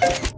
you